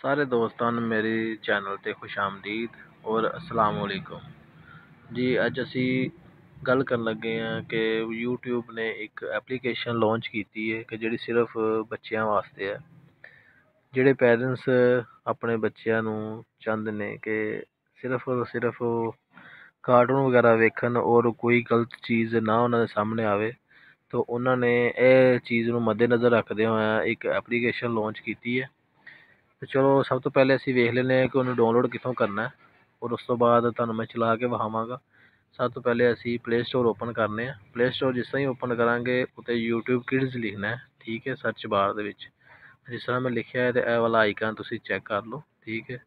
ਸਾਰੇ ਦੋਸਤਾਂ ਨੂੰ ਮੇਰੇ ਚੈਨਲ ਤੇ ਖੁਸ਼ ਆਮਦੀਦ ਔਰ ਅਸਲਾਮ ਵਾਲੇਕੁਮ ਜੀ, ਅੱਜ ਅਸੀਂ ਗੱਲ ਕਰਨ ਲੱਗੇ ਹਾਂ ਕਿ YouTube ਨੇ ਇੱਕ ਐਪਲੀਕੇਸ਼ਨ ਲਾਂਚ ਕੀਤੀ ਹੈ ਕਿ ਜਿਹੜੀ ਸਿਰਫ ਬੱਚਿਆਂ ਵਾਸਤੇ ਹੈ। ਜਿਹੜੇ ਪੇਰੈਂਟਸ ਆਪਣੇ ਬੱਚਿਆਂ ਨੂੰ ਚਾਹੁੰਦੇ ਨੇ ਕਿ ਸਿਰਫ ਔਰ ਸਿਰਫ ਕਾਰਟੂਨ ਵਗੈਰਾ ਵੇਖਣ ਔਰ ਕੋਈ ਗਲਤ ਚੀਜ਼ ਨਾ ਉਹਨਾਂ ਦੇ ਸਾਹਮਣੇ ਆਵੇ, ਤਾਂ ਉਹਨਾਂ ਨੇ ਇਹ ਚੀਜ਼ ਨੂੰ ਮੱਦੇਨਜ਼ਰ ਰੱਖਦੇ ਹੋਇਆ ਇੱਕ ਐਪਲੀਕੇਸ਼ਨ ਲਾਂਚ ਕੀਤੀ ਹੈ। ਅਤੇ ਚਲੋ ਸਭ ਤੋਂ ਪਹਿਲੇ ਅਸੀਂ ਵੇਖ ਲੈਂਦੇ ਹਾਂ ਕਿ ਉਹਨੂੰ ਡਾਊਨਲੋਡ ਕਿੱਥੋਂ ਕਰਨਾ ਔਰ ਉਸ ਤੋਂ ਬਾਅਦ ਤੁਹਾਨੂੰ ਮੈਂ ਚਲਾ ਕੇ ਵਿਖਾਵਾਂਗਾ। ਸਭ ਤੋਂ ਪਹਿਲੇ ਅਸੀਂ ਪਲੇ ਸਟੋਰ ਓਪਨ ਕਰਨੇ ਆ। ਪਲੇ ਸਟੋਰ ਜਿਸ ਤਰ੍ਹਾਂ ਹੀ ਓਪਨ ਕਰਾਂਗੇ, ਉੱਤੇ ਯੂਟਿਊਬ ਕਿਡਜ਼ ਲਿਖਣਾ ਠੀਕ ਹੈ ਸਰਚ ਬਾਰ ਦੇ ਵਿੱਚ। ਜਿਸ ਤਰ੍ਹਾਂ ਮੈਂ ਲਿਖਿਆ ਹੈ ਤੇ ਇਹ ਵਾਲਾ ਆਈਕਨ ਤੁਸੀਂ ਚੈੱਕ ਕਰ ਲਓ। ਠੀਕ ਹੈ,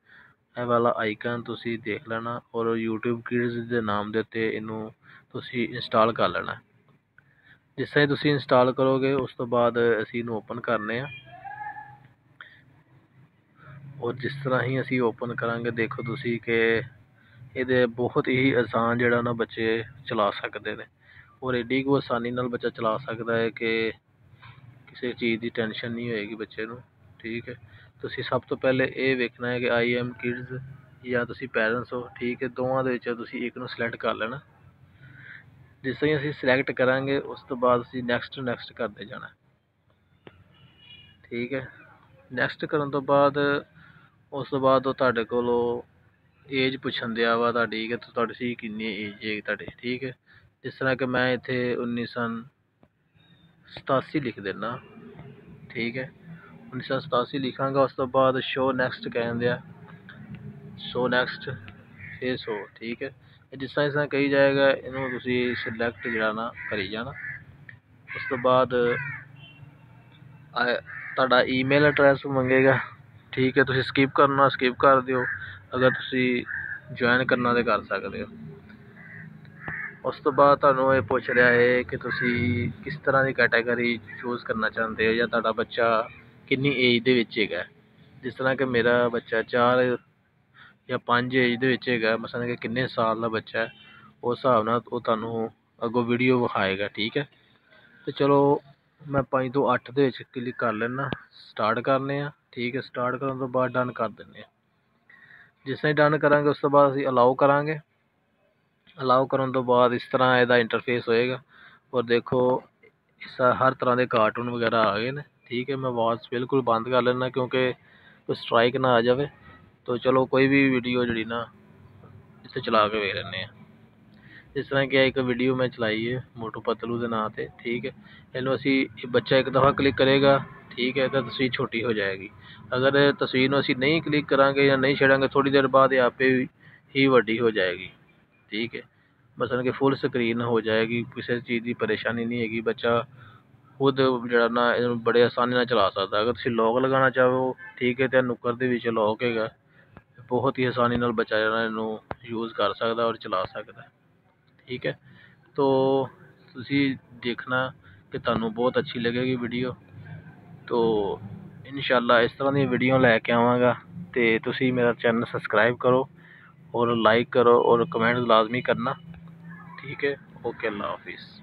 ਇਹ ਵਾਲਾ ਆਈਕਨ ਤੁਸੀਂ ਦੇਖ ਲੈਣਾ ਔਰ YouTube ਕਿਡਸ ਦੇ ਨਾਮ ਦੇ ਉੱਤੇ ਇਹਨੂੰ ਤੁਸੀਂ ਇੰਸਟਾਲ ਕਰ ਲੈਣਾ। ਜਿਸ ਤਰ੍ਹਾਂ ਤੁਸੀਂ ਇੰਸਟਾਲ ਕਰੋਗੇ, ਉਸ ਤੋਂ ਬਾਅਦ ਅਸੀਂ ਇਹਨੂੰ ਓਪਨ ਕਰਨੇ ਆ। ਔਰ ਜਿਸ ਤਰ੍ਹਾਂ ਹੀ ਅਸੀਂ ਓਪਨ ਕਰਾਂਗੇ, ਦੇਖੋ ਤੁਸੀਂ ਕਿ ਇਹਦੇ ਬਹੁਤ ਹੀ ਆਸਾਨ ਜਿਹੜਾ ਨਾ ਬੱਚੇ ਚਲਾ ਸਕਦੇ ਨੇ। ਔਰ ਏਡੀ ਕੁ ਆਸਾਨੀ ਨਾਲ ਬੱਚਾ ਚਲਾ ਸਕਦਾ ਹੈ ਕਿ ਕਿਸੇ ਚੀਜ਼ ਦੀ ਟੈਨਸ਼ਨ ਨਹੀਂ ਹੋਏਗੀ ਬੱਚੇ ਨੂੰ, ਠੀਕ ਹੈ। ਤੁਸੀਂ ਸਭ ਤੋਂ ਪਹਿਲੇ ਇਹ ਵੇਖਣਾ ਹੈ ਕਿ ਆਈ ਐਮ ਕਿਡਜ਼ ਜਾਂ ਤੁਸੀਂ ਪੈਰੈਂਟਸ ਹੋ, ਠੀਕ ਹੈ। ਦੋਵਾਂ ਦੇ ਵਿੱਚੋਂ ਤੁਸੀਂ ਇੱਕ ਨੂੰ ਸਿਲੈਕਟ ਕਰ ਲੈਣਾ। ਜਿਸ ਤਰ੍ਹਾਂ ਅਸੀਂ ਸਿਲੈਕਟ ਕਰਾਂਗੇ, ਉਸ ਤੋਂ ਬਾਅਦ ਅਸੀਂ ਨੈਕਸਟ ਨੈਕਸਟ ਕਰਦੇ ਜਾਣਾ। ਠੀਕ ਹੈ। ਨੈਕਸਟ ਕਰਨ ਤੋਂ ਬਾਅਦ ਉਸ ਤੋਂ ਬਾਅਦ ਉਹ ਤੁਹਾਡੇ ਕੋਲੋਂ ਏਜ ਪੁੱਛਣ ਦਿਆ ਵਾ ਤੁਹਾਡੀ ਕਿ ਤੁਹਾਡੀ ਸੀ ਕਿੰਨੀ ਏਜ ਹੈ ਤੁਹਾਡੀ, ਠੀਕ ਹੈ? ਜਿਸ ਤਰ੍ਹਾਂ ਕਿ ਮੈਂ ਇੱਥੇ 1987 ਲਿਖ ਦਿੰਦਾ, ਠੀਕ ਹੈ? 1987 ਲਿਖਾਂਗਾ, ਉਸ ਤੋਂ ਬਾਅਦ ਸ਼ੋ ਨੈਕਸਟ ਕਹਿੰਦੇ ਆ ਸ਼ੋ ਨੈਕਸਟ ਫੇਰ ਸ਼ੋ ਠੀਕ ਹੈ? ਜਿਸ ਤਰ੍ਹਾਂ ਇਸ ਤਰ੍ਹਾਂ ਕਹੀ ਜਾਏਗਾ, ਇਹਨੂੰ ਤੁਸੀਂ ਸਿਲੈਕਟ ਜਿਹੜਾ ਨਾ ਕਰੀ ਜਾਣਾ। ਉਸ ਤੋਂ ਬਾਅਦ ਤੁਹਾਡਾ ਈਮੇਲ ਐਡਰੈਸ ਮੰਗੇਗਾ। ਠੀਕ ਹੈ, ਤੁਸੀਂ ਸਕਿਪ ਕਰਨਾ ਸਕਿਪ ਕਰ ਦਿਓ, ਅਗਰ ਤੁਸੀਂ ਜੁਆਇਨ ਕਰਨਾ ਤਾਂ ਕਰ ਸਕਦੇ ਹੋ। ਉਸ ਤੋਂ ਬਾਅਦ ਤੁਹਾਨੂੰ ਇਹ ਪੁੱਛ ਰਿਹਾ ਹੈ ਕਿ ਤੁਸੀਂ ਕਿਸ ਤਰ੍ਹਾਂ ਦੀ ਕੈਟਾਗਰੀ ਚੂਜ਼ ਕਰਨਾ ਚਾਹੁੰਦੇ ਹੋ ਜਾਂ ਤੁਹਾਡਾ ਬੱਚਾ ਕਿੰਨੀ ਏਜ ਦੇ ਵਿੱਚ ਹੈਗਾ ਜਿਸ ਤਰ੍ਹਾਂ ਕਿ ਮੇਰਾ ਬੱਚਾ ਚਾਰ ਜਾਂ ਪੰਜ ਏਜ ਦੇ ਵਿੱਚ ਹੈਗਾ ਮਸਲਾਂ ਕਿ ਕਿੰਨੇ ਸਾਲ ਦਾ ਬੱਚਾ ਉਸ ਹਿਸਾਬ ਨਾਲ ਉਹ ਤੁਹਾਨੂੰ ਅੱਗੋਂ ਵੀਡੀਓ ਵਿਖਾਏਗਾ, ਠੀਕ ਹੈ। ਤੇ ਚਲੋ, ਮੈਂ 5 ਤੋਂ 8 ਦੇ ਵਿੱਚ ਕਲਿੱਕ ਕਰ ਲੈਣਾ ਸਟਾਰਟ ਕਰਨੇ ਆ। ਠੀਕ ਹੈ ਸਟਾਰਟ ਕਰਨ ਤੋਂ ਬਾਅਦ ਡਨ ਕਰ ਦਿੰਦੇ ਹਾਂ। ਜਿਸ ਤਰ੍ਹਾਂ ਹੀ ਡਨ ਕਰਾਂਗੇ, ਉਸ ਤੋਂ ਬਾਅਦ ਅਸੀਂ ਅਲਾਓ ਕਰਾਂਗੇ। ਅਲਾਓ ਕਰਨ ਤੋਂ ਬਾਅਦ ਇਸ ਤਰ੍ਹਾਂ ਇਹਦਾ ਇੰਟਰਫੇਸ ਹੋਏਗਾ। ਔਰ ਦੇਖੋ, ਇਸ ਹਰ ਤਰ੍ਹਾਂ ਦੇ ਕਾਰਟੂਨ ਵਗੈਰਾ ਆ ਗਏ ਨੇ। ਠੀਕ ਹੈ, ਮੈਂ ਆਵਾਜ਼ ਬਿਲਕੁਲ ਬੰਦ ਕਰ ਲੈਣਾ ਕਿਉਂਕਿ ਕੋਈ ਸਟ੍ਰਾਈਕ ਨਾ ਆ ਜਾਵੇ। ਤੋ ਚਲੋ, ਕੋਈ ਵੀ ਵੀਡੀਓ ਜਿਹੜੀ ਨਾ ਇੱਥੇ ਚਲਾ ਕੇ ਵੇਖ ਲੈਂਦੇ ਹਾਂ। ਜਿਸ ਤਰ੍ਹਾਂ ਕਿ ਇੱਕ ਵੀਡੀਓ ਮੈਂ ਚਲਾਈ ਹੈ, ਮੋਟੂ ਪਤਲੂ ਦੇ ਨਾਂ ਤੇ, ਠੀਕ ਹੈ। ਇਹਨੂੰ ਅਸੀਂ ਬੱਚਾ ਇੱਕ ਦਫਾ ਕਲਿੱਕ ਕਰੇਗਾ, ਠੀਕ ਹੈ, ਤਾਂ ਤਸਵੀਰ ਛੋਟੀ ਹੋ ਜਾਏਗੀ। ਅਗਰ ਤਸਵੀਰ ਨੂੰ ਅਸੀਂ ਨਹੀਂ ਕਲਿੱਕ ਕਰਾਂਗੇ ਜਾਂ ਨਹੀਂ ਛੇੜਾਂਗੇ, ਥੋੜ੍ਹੀ ਦੇਰ ਬਾਅਦ ਇਹ ਆਪੇ ਹੀ ਵੱਡੀ ਹੋ ਜਾਏਗੀ, ਠੀਕ ਹੈ। ਮਸਲਨ ਕਿ ਫੁੱਲ ਸਕਰੀਨ ਹੋ ਜਾਏਗੀ, ਕਿਸੇ ਚੀਜ਼ ਦੀ ਪਰੇਸ਼ਾਨੀ ਨਹੀਂ ਹੈਗੀ, ਬੱਚਾ ਖੁਦ ਜਿਹੜਾ ਨਾ ਇਹਨੂੰ ਬੜੇ ਆਸਾਨੀ ਨਾਲ ਚਲਾ ਸਕਦਾ। ਅਗਰ ਤੁਸੀਂ ਲੌਕ ਲਗਾਉਣਾ ਚਾਹੋ, ਠੀਕ ਹੈ, ਤਾਂ ਨੁੱਕਰ ਦੇ ਵਿੱਚ ਲੋਕ ਹੈਗਾ, ਬਹੁਤ ਹੀ ਆਸਾਨੀ ਨਾਲ ਬੱਚਾ ਜਿਹੜਾ ਇਹਨੂੰ ਯੂਜ਼ ਕਰ ਸਕਦਾ ਔਰ ਚਲਾ ਸਕਦਾ। ਠੀਕ ਹੈ ਤੋ ਤੁਸੀਂ ਦੇਖਣਾ ਕਿ ਤੁਹਾਨੂੰ ਬਹੁਤ ਅੱਛੀ ਲੱਗੇਗੀ ਵੀਡੀਓ ਤੋ ਇਨਸ਼ਾਅੱਲਾ ਇਸ ਤਰ੍ਹਾਂ ਦੀ ਵੀਡੀਓ ਲੈ ਕੇ ਆਵਾਂਗਾ ਤੇ ਤੁਸੀਂ ਮੇਰਾ ਚੈਨਲ ਸਬਸਕ੍ਰਾਈਬ ਕਰੋ ਔਰ ਲਾਈਕ ਕਰੋ ਔਰ ਕਮੈਂਟ ਲਾਜ਼ਮੀ ਕਰਨਾ ठीक है ओके अल्लाह हाफिज़